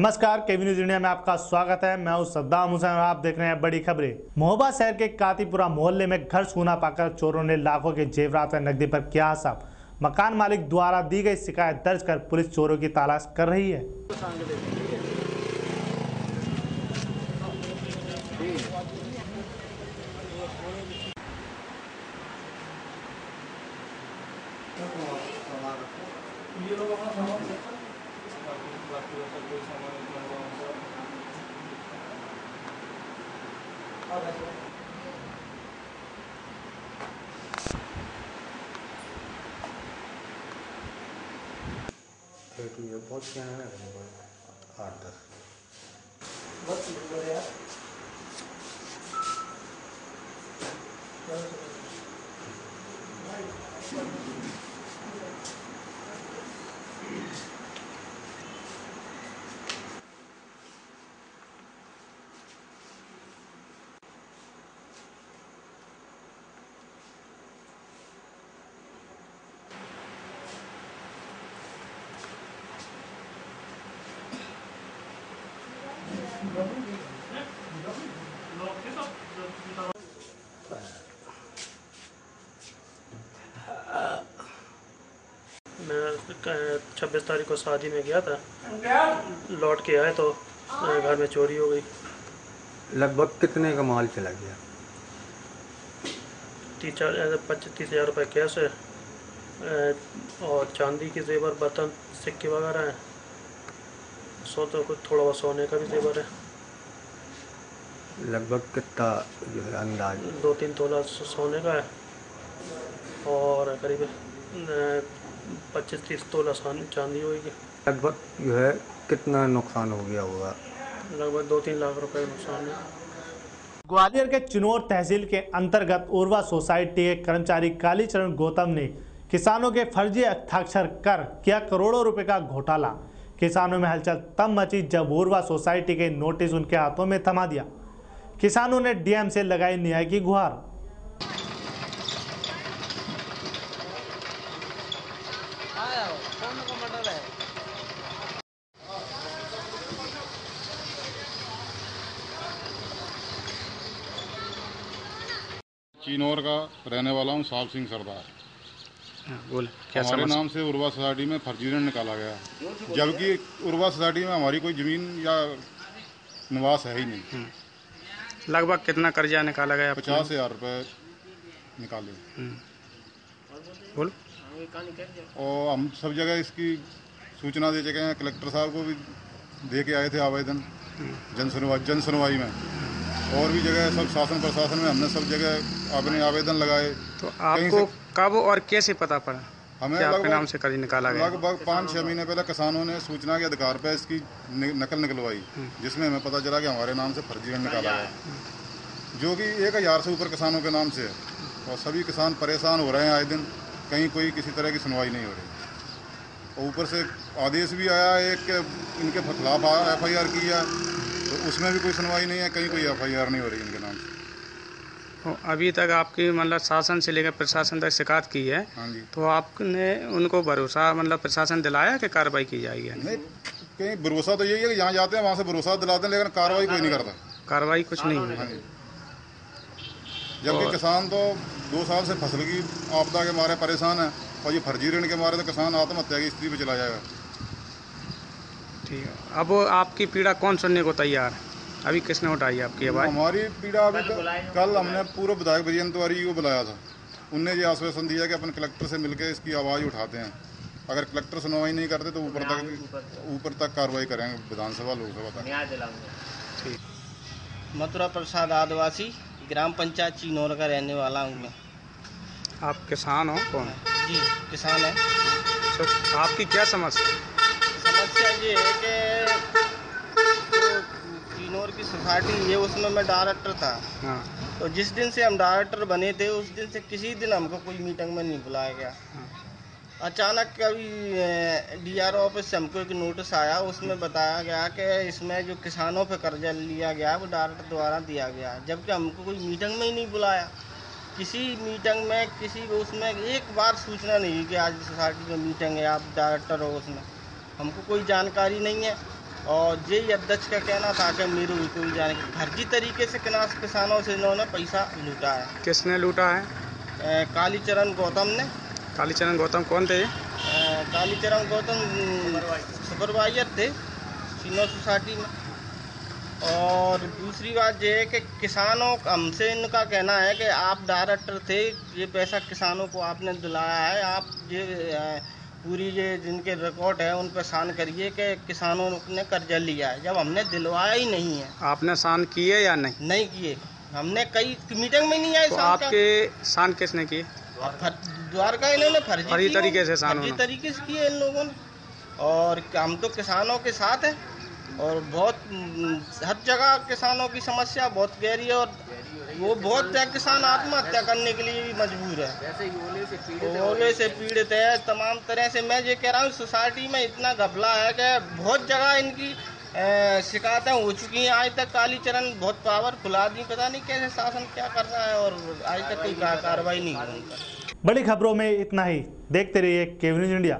नमस्कार, केवी news India में आपका स्वागत है। मैं हूँ सद्दाम हुसैन और आप देख रहे हैं बड़ी खबरें। मोहबा शहर के कातीपुरा मोहल्ले में घर सूना पाकर चोरों ने लाखों के जेवरात व नकदी पर किया हिसाब। मकान मालिक द्वारा दी गई शिकायत दर्ज कर पुलिस चोरों की तलाश कर रही है। थर्टी है बहुत क्या है लगभग आठ दस मैं छब्बीस तारीख को शादी में गया था। लौट के आए तो अ, घर में चोरी हो गई। लगभग कितने का माल चला गया? तीस चार पच्चीस तीस हज़ार रुपये कैश है। और चांदी के जेवर बर्तन सिक्के वगैरह हैं। सो तो कुछ थोड़ा बहुत सोने का भी जेवर है। लगभग कितना जो है अंदाज? दो तीन तोला सो- सोने का है। और करीब पच्चीस तीस तोला सान- चांदी होगी लगभग जो है कितना नुकसान हो गया होगा? लगभग दो तीन लाख रुपए नुकसान है। ग्वालियर के चिनौर तहसील के अंतर्गत उर्वा सोसाइटी के कर्मचारी कालीचरण गौतम ने किसानों के फर्जी हस्ताक्षर कर किया करोड़ों रुपए का घोटाला। किसानों में हलचल तब मची जब उर्वा सोसाइटी के नोटिस उनके हाथों में थमा दिया। किसानों ने डीएम से लगाई न्याय की गुहार। चिनौर का रहने वाला हूँ साहब सिंह सरदार। बोल। क्या हमारे नाम से उर्वा सोसाइटी में फर्जी ऋण निकाला गया जबकि उर्वा सोसाइटी में हमारी कोई ज़मीन या निवास है ही नहीं। लगभग कितना कर्जा निकाला गया पचास हज़ार रुपये निकाले। बोल। और हम सब जगह इसकी सूचना दे चुके हैं। कलेक्टर साहब को भी दे के आए थे आवेदन। जन सुनवाई जन सुनवाई में। और भी जगह सब शासन प्रशासन में हमने सब जगह अपने आवेदन लगाए। तो आपको कब और कैसे पता पड़ा हमें आपके नाम से कर्ज निकाला गया? लगभग पाँच छः महीने पहले किसानों ने सूचना के अधिकार पर इसकी नकल निकलवाई जिसमें हमें पता चला कि हमारे नाम से फर्जी ऋण निकाला गया। जो कि एक हज़ार से ऊपर किसानों के नाम से है। और सभी किसान परेशान हो रहे हैं आए दिन कहीं कोई किसी तरह की सुनवाई नहीं हो रही। और ऊपर से आदेश भी आया एक के इनके खिलाफ एफ़ आई आर की है। उसमें भी कोई सुनवाई नहीं है कहीं कोई एफ़ आई आर नहीं हो रही इनके नाम से। तो अभी तक आपकी मतलब शासन से लेकर प्रशासन तक शिकायत की है हाँ जी। तो आपने उनको भरोसा मतलब प्रशासन दिलाया कि कार्रवाई की जाएगी? नहीं कहीं भरोसा तो यही है कि जहाँ जाते हैं वहाँ से भरोसा दिलाते हैं लेकिन कार्रवाई कोई नहीं करता। कार्रवाई कुछ नहीं हुई हाँ जबकि किसान तो दो साल से फ़सल की आपदा के मारे परेशान है और ये फर्जी ऋण के मारे तो किसान आत्महत्या की स्थिति पे चला जाएगा। ठीक है। अब आपकी पीड़ा कौन सुनने को तैयार है? अभी किसने उठाई आपकी आवाज़? हमारी पीड़ा अभी तक कल हमने पूर्व विधायक विजयंत तिवारी को बुलाया था। उनने ये आश्वासन दिया कि अपन कलेक्टर से मिलकर इसकी आवाज़ उठाते हैं। अगर कलेक्टर सुनवाई नहीं करते तो ऊपर तक ऊपर तक कार्रवाई करेंगे विधानसभा लोकसभा तक। मथुरा प्रसाद आदिवासी ग्राम पंचायत चिनौर का रहने वाला हूँ मैं। आप किसान हो? कौन? जी किसान है। तो आपकी क्या समस्या? ये है कि जो चिनौर की सोसाइटी है उसमें मैं डायरेक्टर था। हाँ। तो जिस दिन से हम डायरेक्टर बने थे उस दिन से किसी दिन हमको कोई मीटिंग में नहीं बुलाया गया। हाँ। अचानक कभी डीआर ऑफ़िस से हमको एक नोटिस आया उसमें बताया गया कि इसमें जो किसानों पे कर्जा लिया गया वो डायरेक्टर द्वारा दिया गया। जबकि हमको कोई मीटिंग में ही नहीं बुलाया। किसी मीटिंग में किसी उसमें एक बार सूचना नहीं कि आज सोसाइटी में मीटिंग है आप डायरेक्टर हो उसमें। हमको कोई जानकारी नहीं है। और यही अध्यक्ष का कहना था कि मेरे कोई जाने फर्जी तरीके से किनास किसानों से इन्होंने पैसा लूटा है। किसने लूटा है? कालीचरण गौतम ने। कालीचरण गौतम कौन थे? कालीचरण गौतम सुपरवाइजर। थे सीनो सोसाइटी में। और दूसरी बात ये है कि किसानों हमसे इनका कहना है कि आप डायरेक्टर थे ये पैसा किसानों को आपने दिलाया है। आप ये पूरी ये जिनके रिकॉर्ड है उन पर साइन करिए कि किसानों ने कर्जा लिया है। जब हमने दिलवाया ही नहीं है। आपने शान किए या नहीं? नहीं किए। हमने कई मीटिंग में नहीं आए तो आपके शान किसने किए? द्वारका इन्होंने फर्जी फर्जी तरीके से फर्जी तरीके से किए इन लोगों ने। और हम तो किसानों के साथ हैं। और बहुत हर जगह किसानों की समस्या बहुत गहरी है और वो बहुत किसान आत्महत्या करने के लिए भी मजबूर है। ओले से पीड़ित है तमाम तरह से मैं ये कह रहा हूँ सोसाइटी में इतना घपला है कि बहुत जगह इनकी शिकायतें हो चुकी हैं। आज तक कालीचरण बहुत पावरफुल आदमी पता नहीं कैसे शासन क्या कर रहा है और आज तक कोई कार्रवाई नहीं हुई। उनका बड़ी खबरों में इतना ही देखते रहिए केवी न्यूज़ इंडिया।